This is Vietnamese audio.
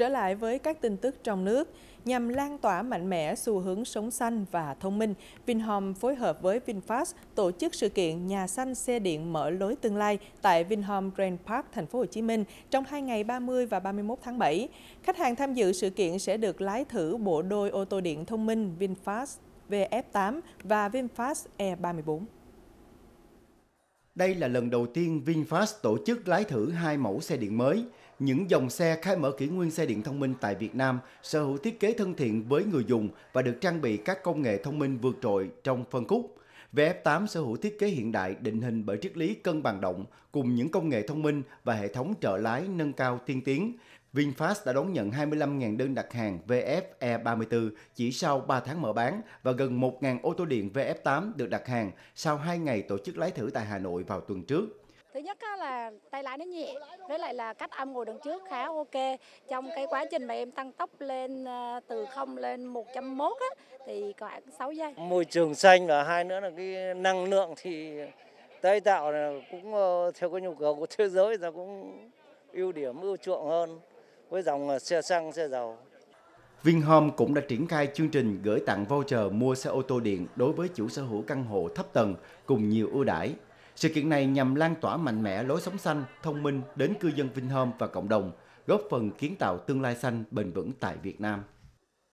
Trở lại với các tin tức trong nước, nhằm lan tỏa mạnh mẽ xu hướng sống xanh và thông minh, Vinhome phối hợp với VinFast tổ chức sự kiện Nhà xanh xe điện mở lối tương lai tại Vinhome Grand Park, thành phố Hồ Chí Minh trong hai ngày 30 và 31 tháng 7. Khách hàng tham dự sự kiện sẽ được lái thử bộ đôi ô tô điện thông minh VinFast VF8 và VinFast E34. Đây là lần đầu tiên VinFast tổ chức lái thử hai mẫu xe điện mới. Những dòng xe khai mở kỷ nguyên xe điện thông minh tại Việt Nam, sở hữu thiết kế thân thiện với người dùng và được trang bị các công nghệ thông minh vượt trội trong phân khúc. VF8 sở hữu thiết kế hiện đại, định hình bởi triết lý cân bằng động cùng những công nghệ thông minh và hệ thống trợ lái nâng cao tiên tiến. VinFast đã đón nhận 25.000 đơn đặt hàng VF E34 chỉ sau 3 tháng mở bán và gần 1.000 ô tô điện VF8 được đặt hàng sau 2 ngày tổ chức lái thử tại Hà Nội vào tuần trước. Thứ nhất là tay lái nó nhẹ, với lại là cách âm ngồi đằng trước khá ok. Trong cái quá trình mà em tăng tốc lên ờ, từ 0 lên 101 á, thì khoảng 6 giây. Môi trường xanh và hai nữa là cái năng lượng thì tái tạo là cũng ờ, theo cái nhu cầu của thế giới là cũng ưu điểm ưu chuộng hơn với dòng ờ, xe xăng, xe dầu. Vinhome cũng đã triển khai chương trình gửi tặng voucher mua xe ô tô điện đối với chủ sở hữu căn hộ thấp tầng cùng nhiều ưu đãi. Sự kiện này nhằm lan tỏa mạnh mẽ lối sống xanh, thông minh đến cư dân Vinhome và cộng đồng, góp phần kiến tạo tương lai xanh bền vững tại Việt Nam.